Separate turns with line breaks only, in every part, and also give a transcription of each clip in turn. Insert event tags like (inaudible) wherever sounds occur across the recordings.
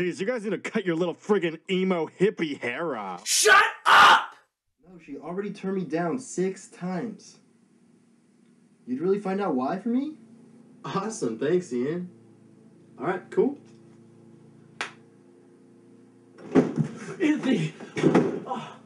Jeez, you guys need to cut your little friggin' emo hippie hair off.
Shut up!
No, she already turned me down six times. You'd really find out why for me?
Awesome, thanks, Ian. All right, cool.
Anthony! Oh.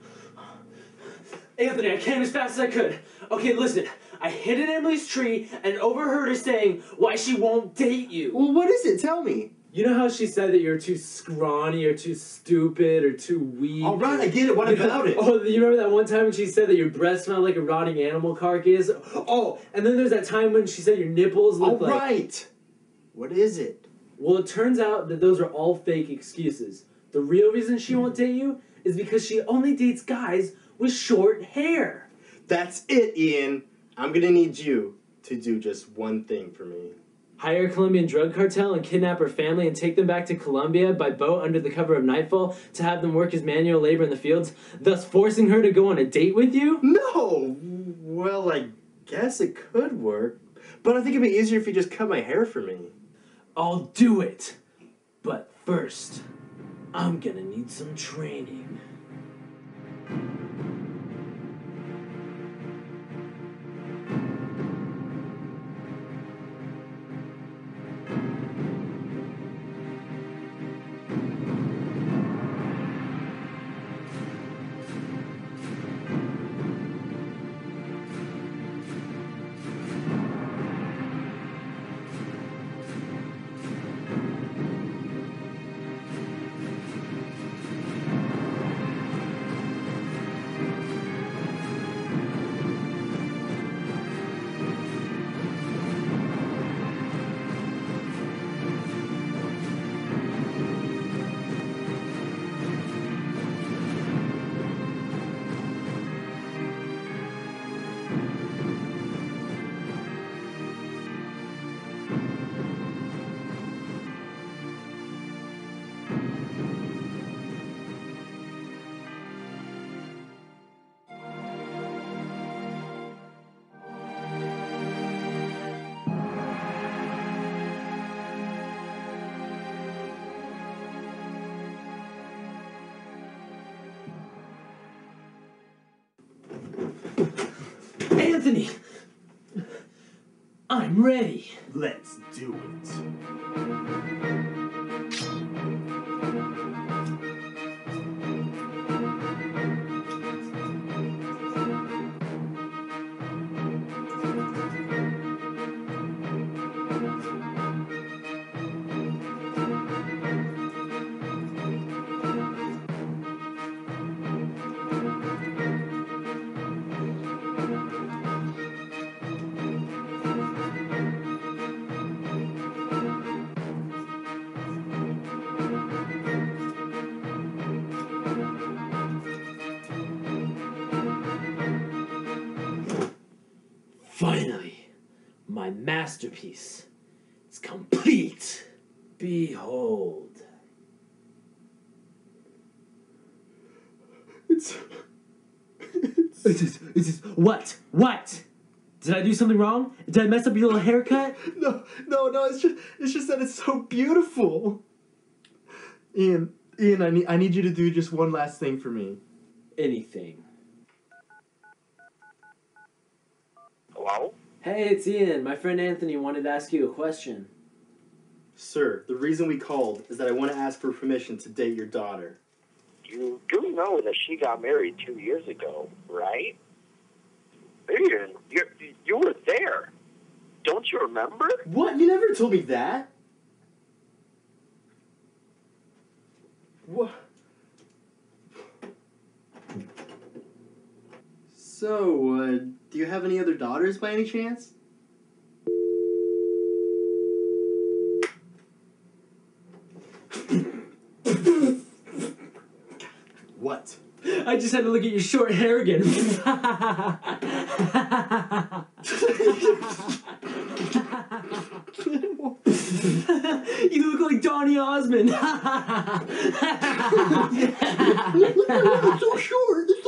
Anthony, I came as fast as I could. Okay, listen. I hid in Emily's tree and overheard her saying why she won't date you.
Well, what is it? Tell me.
You know how she said that you're too scrawny or too stupid or too weak?
All right, I get it. What
You know-
about it?
Oh, you remember that one time when she said that your breath smelled like a rotting animal carcass? Oh, and then there's that time when she said your nipples
All
look like.
right. What is it?
Well, it turns out that those are all fake excuses. The real reason she won't date you is because she only dates guys with short hair.
That's it, Ian. I'm gonna need you to do just one thing for me.
Hire a Colombian drug cartel and kidnap her family and take them back to Colombia by boat under the cover of nightfall to have them work as manual labor in the fields, thus forcing her to go on a date with you?
No! Well, I guess it could work. But I think it'd be easier if you just cut my hair for me.
I'll do it. But first, I'm gonna need some training. Anthony! I'm ready.
Let's do it.
Finally, my masterpiece. is complete. Behold.
It's.
It's just, it's just, what? What? Did I do something wrong? Did I mess up your little haircut?
No, no, no. It's just, it's just that it's so beautiful. Ian, Ian, I need, I need you to do just one last thing for me.
Anything.
Hello?
Hey, it's Ian. My friend Anthony wanted to ask you a question.
Sir, the reason we called is that I want to ask for permission to date your daughter.
You do know that she got married two years ago, right? Ian, you, you were there. Don't you remember?
What? You never told me that. What? So, uh, do you have any other daughters by any chance? what?
I just had to look at your short hair again. (laughs) you look like Donny Osmond. (laughs) (laughs)